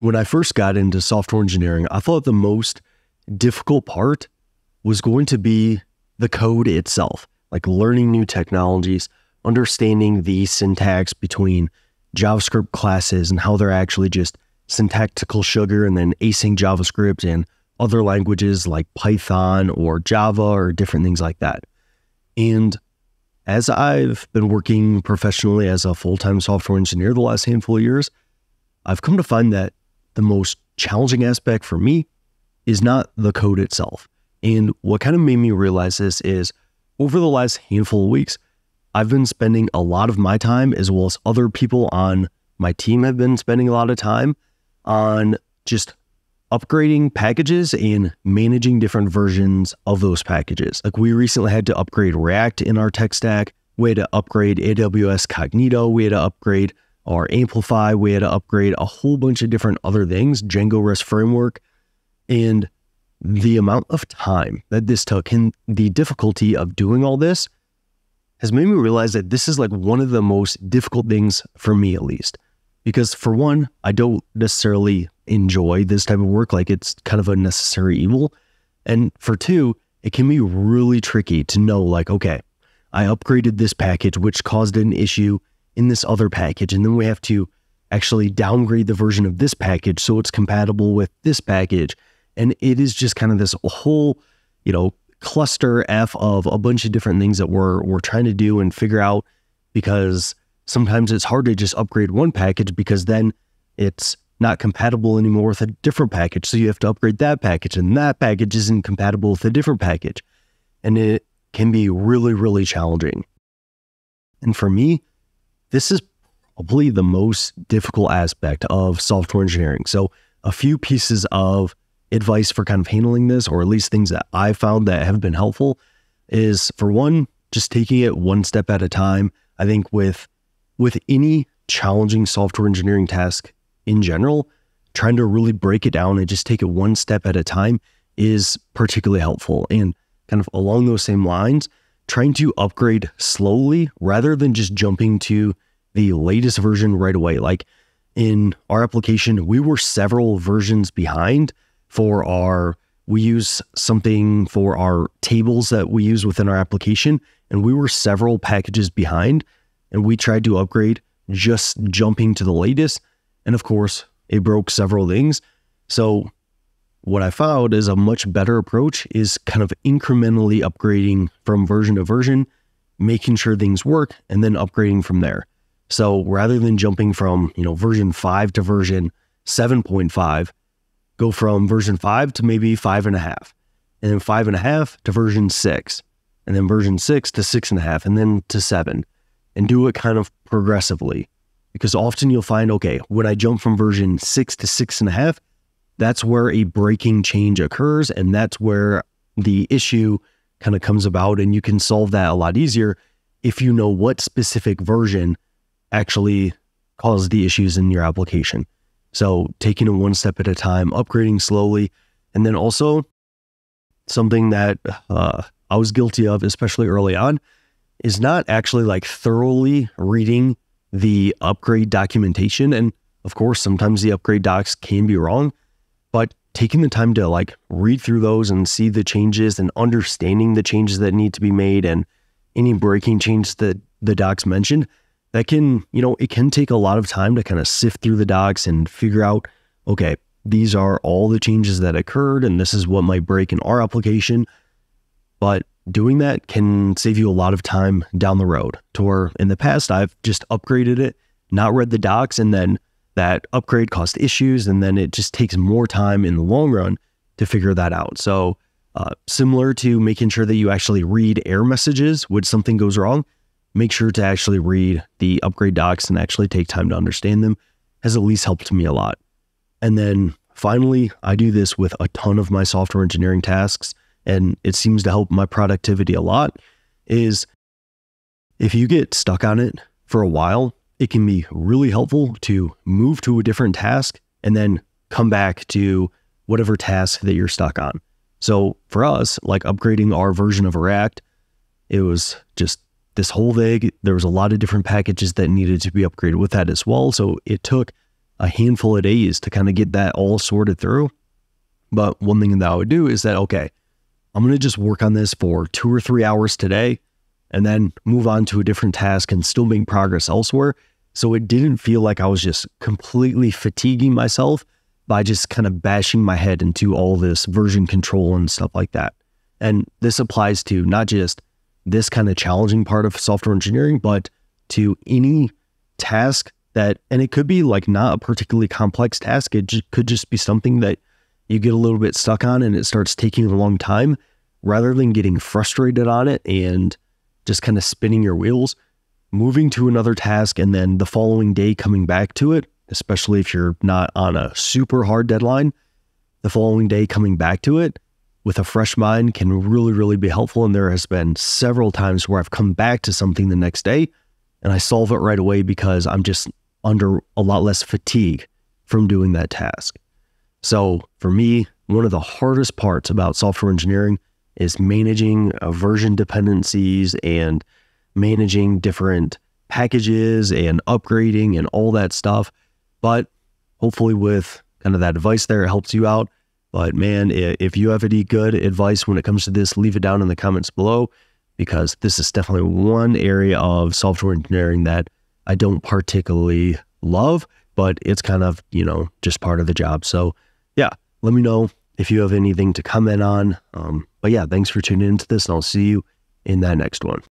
When I first got into software engineering, I thought the most difficult part was going to be the code itself, like learning new technologies, understanding the syntax between JavaScript classes and how they're actually just syntactical sugar and then async JavaScript and other languages like Python or Java or different things like that. And as I've been working professionally as a full time software engineer the last handful of years, I've come to find that the most challenging aspect for me is not the code itself. And what kind of made me realize this is over the last handful of weeks, I've been spending a lot of my time, as well as other people on my team have been spending a lot of time on just upgrading packages and managing different versions of those packages. Like we recently had to upgrade React in our tech stack. We had to upgrade AWS Cognito. We had to upgrade our Amplify. We had to upgrade a whole bunch of different other things, Django REST framework. And the amount of time that this took and the difficulty of doing all this has made me realize that this is like one of the most difficult things for me, at least. Because for one, I don't necessarily enjoy this type of work, like it's kind of a necessary evil. And for two, it can be really tricky to know, like, okay, I upgraded this package, which caused an issue in this other package. And then we have to actually downgrade the version of this package so it's compatible with this package. And it is just kind of this whole, you know, cluster F of a bunch of different things that we're we're trying to do and figure out because sometimes it's hard to just upgrade one package because then it's not compatible anymore with a different package. So you have to upgrade that package and that package isn't compatible with a different package. And it can be really, really challenging. And for me, this is probably the most difficult aspect of software engineering. So a few pieces of advice for kind of handling this, or at least things that I found that have been helpful, is for one, just taking it one step at a time. I think with with any challenging software engineering task in general, trying to really break it down and just take it one step at a time is particularly helpful. And kind of along those same lines, trying to upgrade slowly rather than just jumping to the latest version right away. Like in our application, we were several versions behind for our we use something for our tables that we use within our application and we were several packages behind and we tried to upgrade just jumping to the latest and of course it broke several things so what i found is a much better approach is kind of incrementally upgrading from version to version making sure things work and then upgrading from there so rather than jumping from you know version 5 to version 7.5 go from version five to maybe five and a half, and then five and a half to version six, and then version six to six and a half, and then to seven, and do it kind of progressively. Because often you'll find, okay, when I jump from version six to six and a half, that's where a breaking change occurs, and that's where the issue kind of comes about, and you can solve that a lot easier if you know what specific version actually cause the issues in your application. So taking it one step at a time, upgrading slowly, and then also something that uh, I was guilty of, especially early on, is not actually like thoroughly reading the upgrade documentation. And of course, sometimes the upgrade docs can be wrong, but taking the time to like read through those and see the changes and understanding the changes that need to be made and any breaking changes that the docs mentioned that can, you know, it can take a lot of time to kind of sift through the docs and figure out, okay, these are all the changes that occurred and this is what might break in our application. But doing that can save you a lot of time down the road. To where in the past, I've just upgraded it, not read the docs, and then that upgrade caused issues. And then it just takes more time in the long run to figure that out. So, uh, similar to making sure that you actually read error messages when something goes wrong, make sure to actually read the upgrade docs and actually take time to understand them has at least helped me a lot. And then finally, I do this with a ton of my software engineering tasks, and it seems to help my productivity a lot. Is if you get stuck on it for a while, it can be really helpful to move to a different task and then come back to whatever task that you're stuck on. So for us, like upgrading our version of React, it was just this whole thing. There was a lot of different packages that needed to be upgraded with that as well. So it took a handful of days to kind of get that all sorted through. But one thing that I would do is that, okay, I'm going to just work on this for two or three hours today and then move on to a different task and still make progress elsewhere. So it didn't feel like I was just completely fatiguing myself by just kind of bashing my head into all this version control and stuff like that. And this applies to not just this kind of challenging part of software engineering, but to any task that, and it could be like not a particularly complex task. It could just be something that you get a little bit stuck on and it starts taking a long time rather than getting frustrated on it and just kind of spinning your wheels, moving to another task and then the following day coming back to it, especially if you're not on a super hard deadline, the following day coming back to it with a fresh mind can really, really be helpful. And there has been several times where I've come back to something the next day and I solve it right away because I'm just under a lot less fatigue from doing that task. So for me, one of the hardest parts about software engineering is managing version dependencies and managing different packages and upgrading and all that stuff. But hopefully, with kind of that advice there, it helps you out. But man, if you have any good advice when it comes to this, leave it down in the comments below because this is definitely one area of software engineering that I don't particularly love, but it's kind of, you know, just part of the job. So, yeah, let me know if you have anything to comment on. Um, but yeah, thanks for tuning into this, and I'll see you in that next one.